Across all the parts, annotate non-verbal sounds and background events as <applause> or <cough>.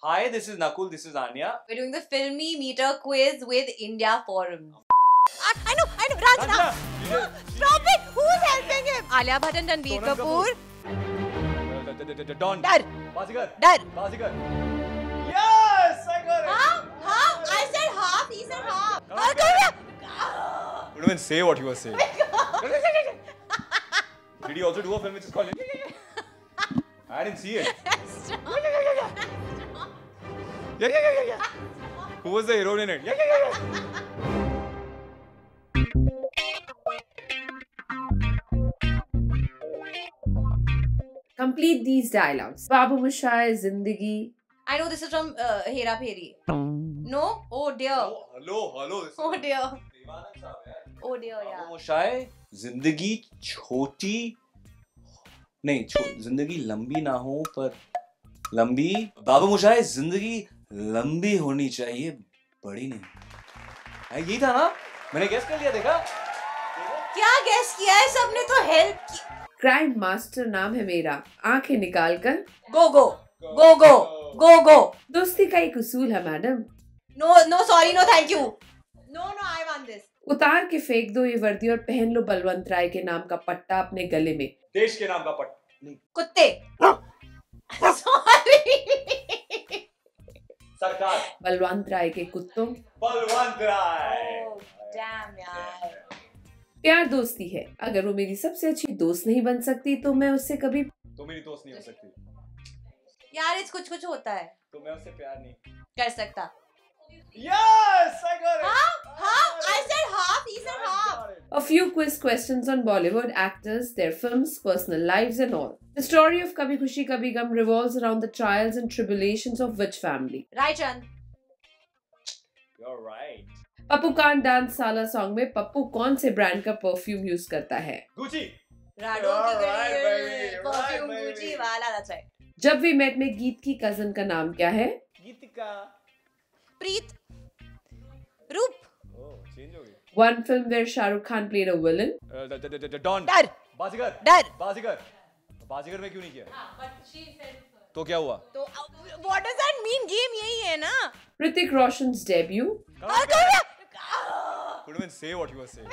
Hi, this is Nakul. This is Anya. We're doing the filmy meter quiz with India Forum. Oh. I, I know, I know. You Stop it. Who's helping him? Alia Bhatt and Ranbir Sonam Kapoor. Don. Dar. Bazigar. Dar. Bazigar. Yes, I got it. How? How? I said half. He said half. Oh, come here. Couldn't even say what you were saying. Oh Did he also do a film which is called? I didn't see it. <laughs> Stop. Yeah, yeah, yeah, yeah. Stop. Yeah, yeah, yeah, yeah. Stop. Who was the hero in it? Yeah, yeah, yeah, yeah. Complete these dialogues. Babu Mishai, Zindagi. I know this is from uh, Hera Pheri. No? Oh dear. Oh, hello, hello. this. Oh dear. Oh dear, yeah. Babu Mishai, Zindagi, Choti, नहीं ज़िंदगी लंबी ना हो पर लंबी बाबू मोशाय ज़िंदगी लंबी होनी चाहिए बड़ी नहीं। है, यही था ना? मैंने गेस कर लिया देखा? क्या गेस किया है? सबने तो हेल्प की। क्राइम मास्टर नाम है मेरा। आँखें निकाल कर गो गो गो गो गो गो दोस्ती का एक उसूल है madam. No no sorry no thank you no no I want this उतार के फेंक दो ये वर्दी और पहन लो बलवंत राय के नाम का पट्टा अपने गले में। देश के नाम का पट्टा। कुत्ते। सरकार। बलवंत राय के कुत्तों। बलवंत राय। डैम यार। प्यार दोस्ती है। अगर वो मेरी सबसे अच्छी दोस्त नहीं बन सकती तो मैं उससे कभी तो मेरी दोस्त नहीं हो सकती। यार इस कुछ कुछ होता है। तो मैं उससे प्यार नहीं कर सकता। यस आई गॉट हाँ हाँ I I said half he said I half A few quiz questions on Bollywood actors, their films, personal lives, and all. The story of Kabhi Khushi Kabhi Gum revolves around the trials and tribulations of which family? Right Chand You're right. Pappu can't dance साला song में पप्पू कौन से brand का perfume use करता है Gucci. Rado की right, perfume Right, Gucci वाला जब वी मेट में गीत की कज़न का नाम क्या है गीतिका. Preet. Roop. Oh, change हो गई. One film where Shah Rukh Khan played a villain. Uh, d- d- d- d- Don. Dar. Baazigar. Dar. बाजीगर. बाजीगर में क्यों नहीं किया? तो क्या हुआ? तो uh, what does that mean? Game यही है ना? Hrithik Roshan's debut. Come Oh, on, come here. Couldn't even say what you were saying.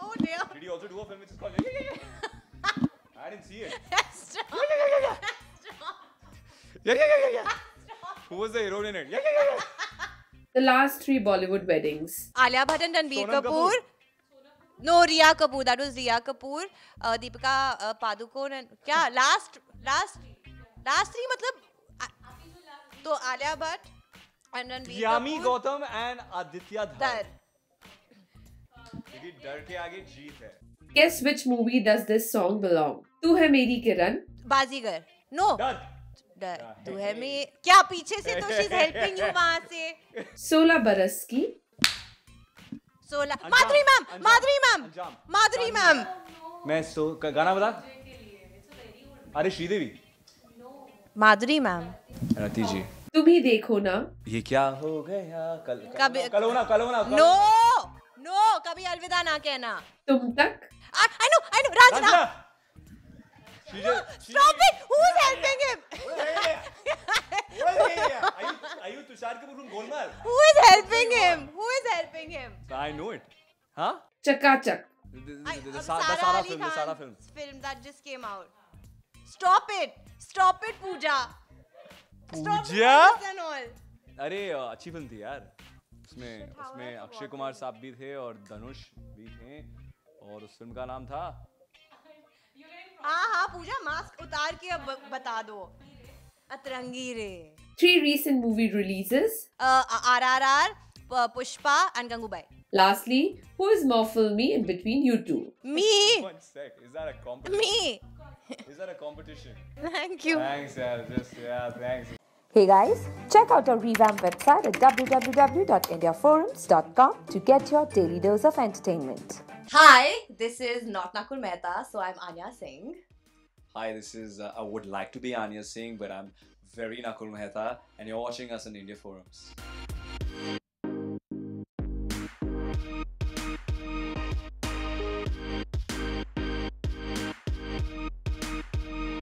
Oh dear. Did he also do a film which is called? I didn't see it. Stop. Yeah, yeah, yeah, yeah, yeah. Who was the hero in it? Yeah, yeah, yeah. The last three Bollywood weddings. Alia Bhatt and Ranbir Kapoor. Kapoor. No, Riya Kapoor. That was Riya Kapoor. Uh, Deepika uh, Padukone and क्या last last last three मतलब तो Alia Bhatt and Ranbir Yami Kapoor. Gautam and Aditya Dhar. क्योंकि डर के आगे जीत है. Guess which movie does this song belong? तू है मेरी किरण. बाजीगर. No. Done. डर तू है मैं क्या पीछे से तो she's helping you वहाँ से? सोलह बरस की. सोलह Anjaam, Madhuri ma'am Madhuri ma'am Madhuri ma'am. मैं सो गाना बता। अरे श्रीदेवी। माधुरी मैम। रति जी। तुम ही देखो ना. ये क्या हो गया? कल कल कभी- कल होना कल होना कल नो नो कभी अलविदा ना कहना। तुम तक. I know. I know. Rajna Ranjana Sridevi stop it who is helping him Are you are you Tushar Kapoor from Golmaal? Who is helping him who is helping him I know it. चकाचक। अरे अच्छी film थी यार। उसमें उसमें अक्षय कुमार साहब भी थे और धनुष भी थे और उस फ़िल्म का नाम था हाँ हाँ पूजा मास्क उतार के अब बता दो। Atrangi Re. Three recent movie releases R R R uh, Pushpa and Gangubai. Lastly, who is more filmy in between you two? Me! One sec, is that a competition? Me! is that a competition? Thank you. Thanks, Al. Just, yeah, thanks. Hey guys, check out our revamped website at www.indiaforums.com to get your daily dose of entertainment. Hi, this is Not Nakul Mehta, so I'm Anya Singh. Hi, this is, uh, I would like to be Anya Singh, but I'm very Nakul Mehta, and you're watching us on India Forums.